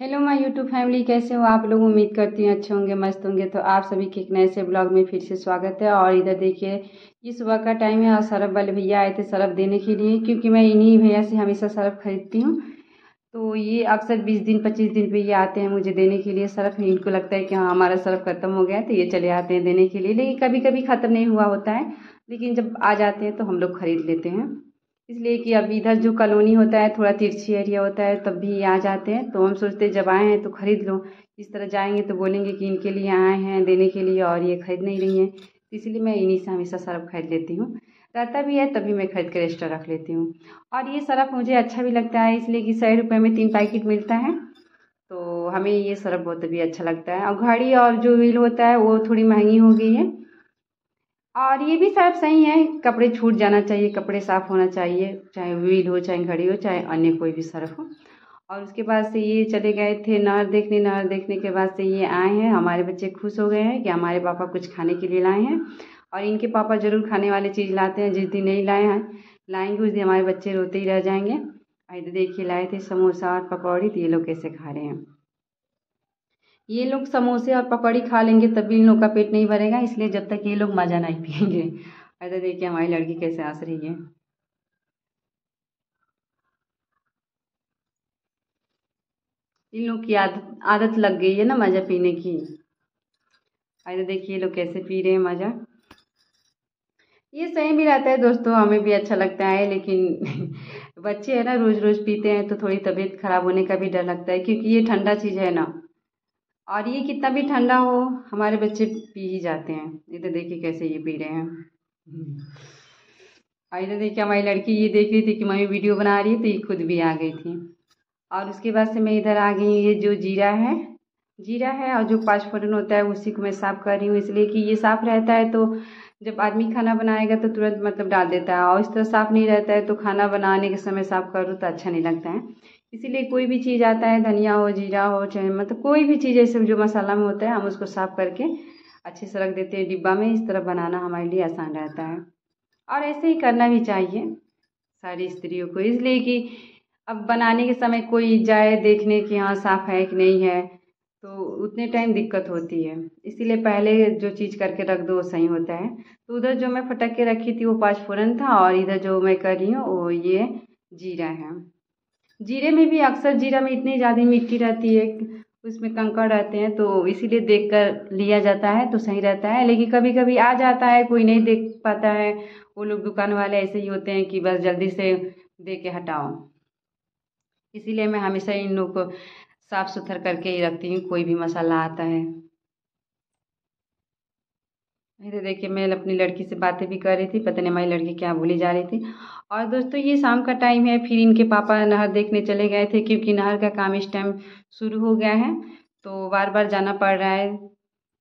Hello my YouTube family कैसे हो? आप लोग उम्मीद करती हूँ अच्छे होंगे, मस्त होंगे। तो आप सभी के एक नए से ब्लॉग में फिर से स्वागत है। और इधर देखिए, ये सुबह का टाइम है और सरफ वाले भैया आए थे सरफ देने के लिए, क्योंकि मैं इन्हीं भैया से हमेशा सरफ खरीदती हूँ। तो ये अक्सर बीस दिन, पच्चीस दिन पे ये आते हैं मुझे देने के लिए सरफ। इनको लगता है कि हाँ हमारा सरफ ख़त्म हो गया है तो ये चले आते हैं देने के लिए। लेकिन कभी कभी ख़त्म नहीं हुआ होता है, लेकिन जब आ जाते हैं तो हम लोग ख़रीद लेते हैं। इसलिए कि अब इधर जो कॉलोनी होता है, थोड़ा तिरछी एरिया होता है, तब भी आ जाते हैं। तो हम सोचते जब आए हैं तो ख़रीद लो। इस तरह जाएँगे तो बोलेंगे कि इनके लिए आए हैं, देने के लिए और ये खरीद नहीं रही हैं। तो इसलिए मैं इन्हीं से हमेशा सरफ खरीद लेती हूँ। रहता भी है तभी मैं खरीद कर एक्स्ट्रा रख लेती हूँ। और ये सरफ मुझे अच्छा भी लगता है, इसलिए कि सौ रुपये में तीन पैकेट मिलता है। तो हमें ये सरफ बहुत भी अच्छा लगता है। और घड़ी और जो व्हील होता है, वो थोड़ी महँगी हो गई है। और ये भी सब सही है, कपड़े छूट जाना चाहिए, कपड़े साफ़ होना चाहिए, चाहे व्हील हो, चाहे घड़ी हो, चाहे अन्य कोई भी सर्फ हो। और उसके बाद से ये चले गए थे नहर देखने नहर देखने के बाद से ये आए हैं। हमारे बच्चे खुश हो गए हैं कि हमारे पापा कुछ खाने के लिए लाए हैं। और इनके पापा ज़रूर खाने वाली चीज़ लाते हैं, जिस दिन नहीं लाए हैं। लाएँगे, उस दिन हमारे बच्चे रोते ही रह जाएँगे। तो देखिए, लाए थे समोसा और पकौड़ी तो ये लोग कैसे खा रहे हैं। ये लोग समोसे और पकौड़ी खा लेंगे, तब भी इन लोग का पेट नहीं भरेगा, इसलिए जब तक ये लोग मज़ा नहीं पियेंगे। ऐसा देखिए हमारी लड़की कैसे हंस रही है। इन लोग की आदत आदत लग गई है ना मज़ा पीने की। ऐसा देखिए ये लोग कैसे पी रहे हैं मज़ा। ये सही भी रहता है दोस्तों, हमें भी अच्छा लगता है, लेकिन बच्चे है ना रोज़ रोज़ पीते हैं तो थोड़ी तबीयत ख़राब होने का भी डर लगता है, क्योंकि ये ठंडा चीज़ है ना। और ये कितना भी ठंडा हो, हमारे बच्चे पी ही जाते हैं। इधर देखिए कैसे ये पी रहे हैं। और इधर देखिए हमारी लड़की ये देख रही थी कि मम्मी वीडियो बना रही है तो ये खुद भी आ गई थी। और उसके बाद से मैं इधर आ गई ये जो जीरा है जीरा है और जो पाँच पाँचफोरन होता है, उसी को मैं साफ़ कर रही हूँ। इसलिए कि ये साफ़ रहता है तो जब आदमी खाना बनाएगा तो तुरंत मतलब डाल देता है। और इस तरह साफ़ नहीं रहता है तो खाना बनाने के समय साफ़ करो तो अच्छा नहीं लगता है। इसीलिए कोई भी चीज़ आता है, धनिया हो, जीरा हो, चाहे मतलब कोई भी चीज़, ऐसे जो मसाला में होता है, हम उसको साफ़ करके अच्छे से रख देते हैं डिब्बा में। इस तरह बनाना हमारे लिए आसान रहता है। और ऐसे ही करना भी चाहिए सारी स्त्रियों को, इसलिए कि अब बनाने के समय कोई जाए देखने कि हाँ साफ़ है कि नहीं है तो उतने टाइम दिक्कत होती है। इसीलिए पहले जो चीज़ करके रख दो, वो सही होता है। तो उधर जो मैं फटक के रखी थी, वो पाँच फोरन था, और इधर जो मैं कर रही हूँ, वो ये जीरा है। जीरे में भी अक्सर, जीरा में इतनी ज़्यादा मिट्टी रहती है, उसमें कंकड़ रहते हैं तो इसीलिए देख कर लिया जाता है तो सही रहता है। लेकिन कभी कभी आ जाता है, कोई नहीं देख पाता है, वो लोग दुकान वाले ऐसे ही होते हैं कि बस जल्दी से दे के हटाओ। इसीलिए मैं हमेशा इन लोग को साफ़ सुथरा करके ही रखती हूँ, कोई भी मसाला आता है। इधर देखिए, मैं अपनी लड़की से बातें भी कर रही थी, पता नहीं हमारी लड़की क्या भूली जा रही थी। और दोस्तों, ये शाम का टाइम है, फिर इनके पापा नहर देखने चले गए थे, क्योंकि नहर का काम इस टाइम शुरू हो गया है तो बार बार जाना पड़ रहा है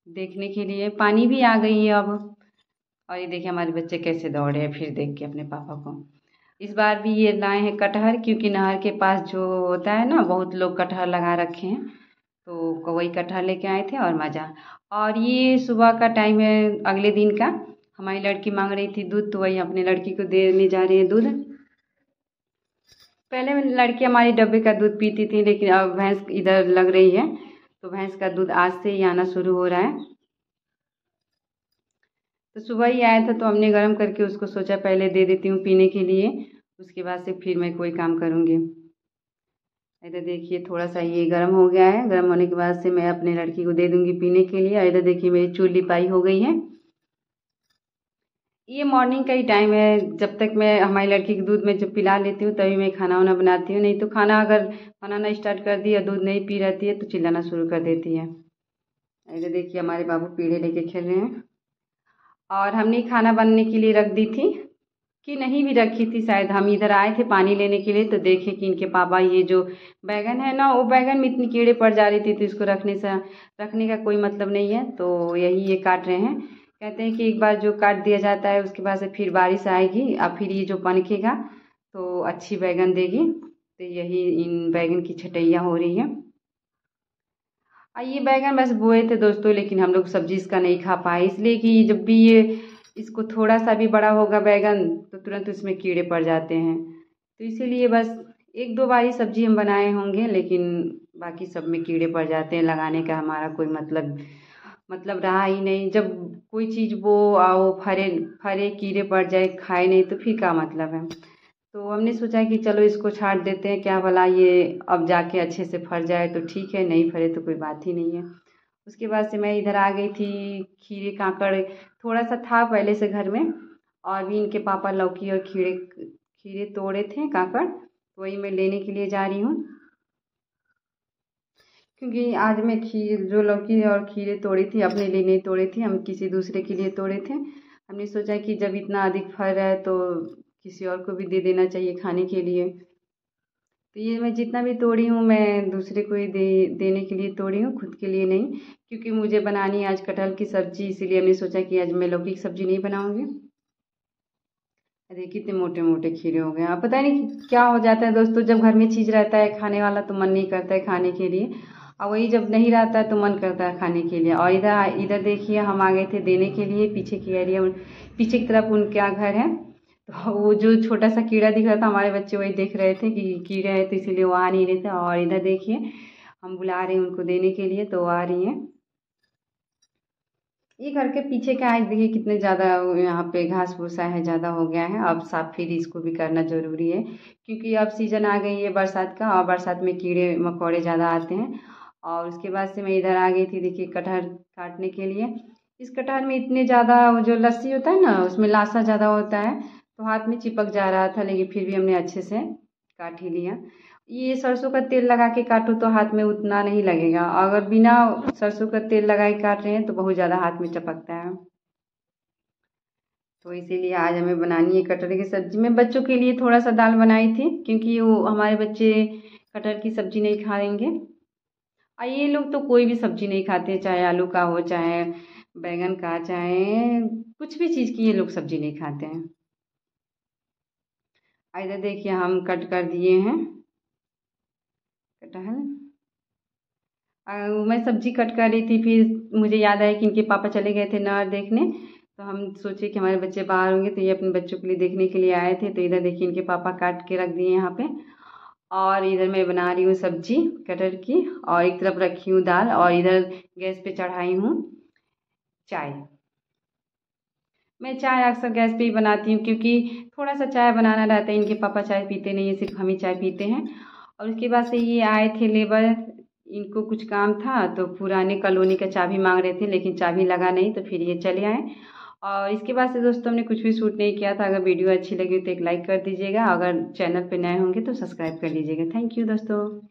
देखने के लिए। पानी भी आ गई है अब। और ये देखिए, हमारे बच्चे कैसे दौड़े हैं, फिर देख के अपने पापा को। इस बार भी ये लाए हैं कटहर क्योंकि नहर के पास जो होता है ना, बहुत लोग कटहर लगा रखे हैं। तो वही कटहर लेके आए थे और मज़ा। और ये सुबह का टाइम है अगले दिन का। हमारी लड़की मांग रही थी दूध तो वही अपने लड़की को देने जा रही है दूध। पहले लड़की हमारी डब्बे का दूध पीती थी, लेकिन अब भैंस इधर लग रही है। तो भैंस का दूध आज से ही आना शुरू हो रहा है। तो सुबह ही आया था तो हमने गर्म करके उसको सोचा, पहले दे देती हूँ पीने के लिए। उसके बाद से फिर मैं कोई काम करूँगी। इधर देखिए थोड़ा सा ये गर्म हो गया है। गर्म होने के बाद से मैं अपने लड़की को दे दूँगी पीने के लिए। इधर देखिए, मेरी चूल्ही पाई हो गई है। ये मॉर्निंग का ही टाइम है। जब तक मैं, हमारी लड़की के दूध में जब पिला लेती हूँ, तभी मैं खाना वाना बनाती हूँ। नहीं तो खाना अगर बनाना स्टार्ट कर दिया, दूध नहीं पी रहती है तो चिल्लाना शुरू कर देती है। इधर देखिए, हमारे बाबू पीढ़े लेके खेल रहे हैं। और हमने खाना बनने के लिए रख दी थी। कि नहीं भी रखी थी, शायद हम इधर आए थे पानी लेने के लिए तो देखे कि इनके पापा ये जो बैगन है ना, वो बैगन में इतनी कीड़े पड़ जा रही थी तो इसको रखने से, रखने का कोई मतलब नहीं है तो यही ये काट रहे हैं। कहते हैं कि एक बार जो काट दिया जाता है, उसके बाद से फिर बारिश आएगी और फिर ये जो पनखेगा तो अच्छी बैगन देगी तो यही इन बैगन की छटैया हो रही है। और ये बैगन बस बोए थे दोस्तों, लेकिन हम लोग सब्ज़ी इसका नहीं खा पाए, इसलिए कि जब भी ये इसको थोड़ा सा भी बड़ा होगा बैगन तो तुरंत उसमें कीड़े पड़ जाते हैं। तो इसीलिए बस एक दो बार ही सब्ज़ी हम बनाए होंगे, लेकिन बाकी सब में कीड़े पड़ जाते हैं, लगाने का हमारा कोई मतलब मतलब रहा ही नहीं। जब कोई चीज़ वो आओ, फरे फरे, कीड़े पड़ जाए, खाए नहीं तो फिर क्या मतलब है? तो हमने सोचा कि चलो इसको छाट देते हैं, क्या भला ये अब जाके अच्छे से फर जाए तो ठीक है, नहीं फरे तो कोई बात ही नहीं है। उसके बाद से मैं इधर आ गई थी खीरे काकड़। थोड़ा सा था पहले से घर में, और भी इनके पापा लौकी और खीरे खीरे तोड़े थे काकड़ वही मैं लेने के लिए जा रही हूँ। क्योंकि आज मैं खीर, जो लौकी और खीरे तोड़ी थी, अपने लिए नहीं तोड़े थी, हम किसी दूसरे के लिए तोड़े थे। हमने सोचा कि जब इतना अधिक फल है तो किसी और को भी दे देना चाहिए खाने के लिए। तो ये मैं जितना भी तोड़ी हूँ, मैं दूसरे को ही दे, देने के लिए तोड़ी हूँ, खुद के लिए नहीं, क्योंकि मुझे बनानी है आज कटहल की सब्ज़ी, इसीलिए हमने सोचा कि आज मैं लौकी की सब्ज़ी नहीं बनाऊँगी। अरे, कितने मोटे मोटे खीरे हो गए। आप पता नहीं क्या हो जाता है दोस्तों, जब घर में चीज़ रहता है खाने वाला तो मन नहीं करता है खाने के लिए, और वही जब नहीं रहता है तो मन करता है खाने के लिए। और इधर इधर देखिए, हम आ गए थे देने के लिए, पीछे की एरिया, पीछे की तरफ़ उनका घर है। तो वो जो छोटा सा कीड़ा दिख रहा था, हमारे बच्चे वही देख रहे थे कि कीड़ा है तो इसीलिए वो आ नहीं रहे थे। और इधर देखिए, हम बुला रहे हैं उनको देने के लिए तो आ रही हैं। ये घर के पीछे क्या है, देखिए कितने ज़्यादा यहाँ पे घास भूसा है, ज़्यादा हो गया है। अब साफ़ फिर इसको भी करना ज़रूरी है, क्योंकि अब सीज़न आ गई है बरसात का, और बरसात में कीड़े, मकोड़े ज़्यादा आते हैं। और उसके बाद से मैं इधर आ गई थी, देखिए कटहर काटने के लिए। इस कटहर में इतने ज़्यादा जो लस्सी होता है ना, उसमें लाशा ज़्यादा होता है तो हाथ में चिपक जा रहा था, लेकिन फिर भी हमने अच्छे से काट ही लिया। ये सरसों का तेल लगा के काटो तो हाथ में उतना नहीं लगेगा। अगर बिना सरसों का तेल लगा के काट रहे हैं तो बहुत ज़्यादा हाथ में चपकता है। तो इसीलिए आज हमें बनानी है कटहर की सब्ज़ी। मैं बच्चों के लिए थोड़ा सा दाल बनाई थी, क्योंकि वो हमारे बच्चे कटहर की सब्ज़ी नहीं खाएँगे और ये लोग तो कोई भी सब्ज़ी नहीं खाते, चाहे आलू का हो, चाहे बैंगन का, चाहे कुछ भी चीज़ की ये लोग सब्ज़ी नहीं खाते हैं। इधर देखिए हम कट कर दिए हैं। कटहल मैं सब्ज़ी कट कर रही थी, फिर मुझे याद आया कि इनके पापा चले गए थे नर देखने। तो हम सोचे कि हमारे बच्चे बाहर होंगे तो ये अपने बच्चों के लिए देखने के लिए आए थे। तो इधर देखिए इनके पापा काट के रख दिए यहाँ पे। और इधर मैं बना रही हूँ सब्ज़ी कटहर की, और एक तरफ़ रखी हूँ दाल, और इधर गैस पे चढ़ाई हूँ चाय। मैं चाय अक्सर गैस पे ही बनाती हूँ, क्योंकि थोड़ा सा चाय बनाना रहता है, इनके पापा चाय पीते नहीं है, सिर्फ़ हम ही चाय पीते हैं। और उसके बाद से ये आए थे लेबर, इनको कुछ काम था तो पुराने कॉलोनी का चाबी मांग रहे थे, लेकिन चाबी लगा नहीं तो फिर ये चले आए। और इसके बाद से दोस्तों, हमने कुछ भी शूट नहीं किया था, अगर वीडियो अच्छी लगी तो एक लाइक कर दीजिएगा, अगर चैनल पर नए होंगे तो सब्सक्राइब कर लीजिएगा। थैंक यू दोस्तों।